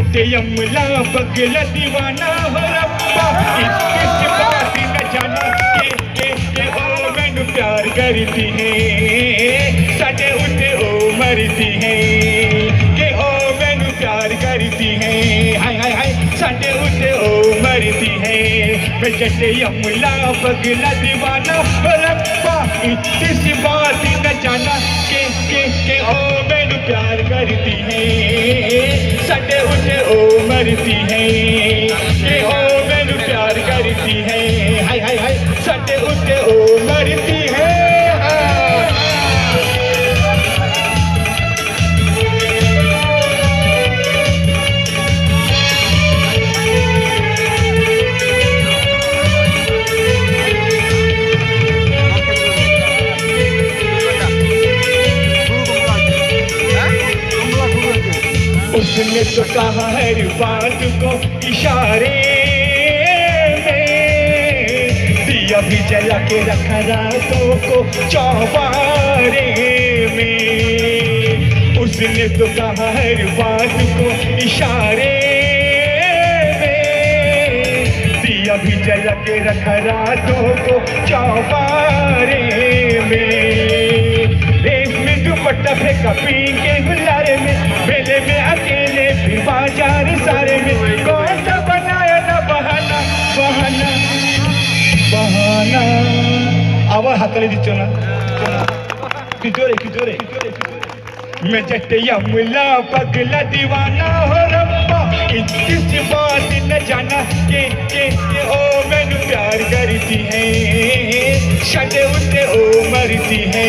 यमला पगला दीवाना हो रब्बा किस बात न जाना के के के मैनू प्यार करती है। साडे मरती है। के प्यार करती है। हाय हाय हाय मरती है। मैं जटे यमला पगला दीवाना हो रब्बा इस किस बात न जाना के के के ओ मैनू प्यार करती है। साडे उत्ते ओ मरती है के ओ उसने तो कहा हर बात को इशारे में। दिया भी जला के रखा रातों को चौबारे में। उसने तो कहा हर बात को इशारे में। दिया जला के रखा रातों को चौबारे में। दुपट्टा फेंका पी के गुलारे में, मेले में अकेले फिर बाज़ार सारे में। कौन सा बनाया ना बहाना बहाना बहाना। आवाज़ हाताले दिच्छो ना। की जोरे मैं जट यमला पगला दीवाना, हो रब्बा। इस बात न जाना, के के ओ, मैनू प्यार करती है। छड़े उते ओ, मरती है।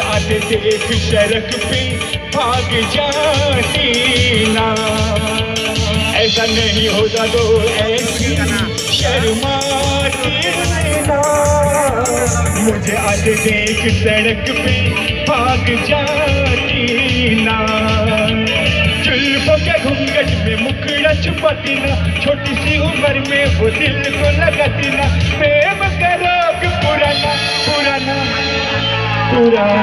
आते देख सड़क पे भाग जाती ना। ऐसा नहीं होता तो ऐसी मुझे आते देख सड़क पे भाग जाती ना। जुल्फों के घूंघट में मुखड़ा छुपाती ना। छोटी सी उम्र में वो दिल को लगाती ना। प्रेम करो पुराना पुराना पुराना।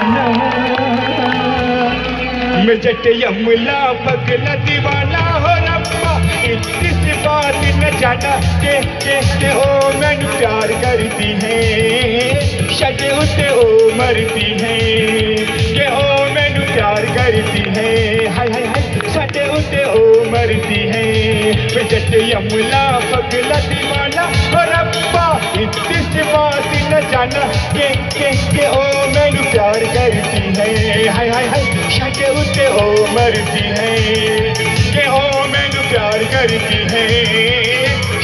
मैं जट यमला पगला दीवाना हो रब्बा। इतनी सी बात न जाना के के के ओ मैनू प्यार करती है। शटे उते ओ मरती है। के ओ मैनू प्यार करती है। हाय हाय हाय शटे उते ओ मरती है। मैं जट यमला पगला दीवाना हो रब्बा। इतनी सी बात न जाना के के के मैनू प्यार करती है। हाय हाय हाय शटे उसके हो मरती है। के हो, मैनू प्यार करती है।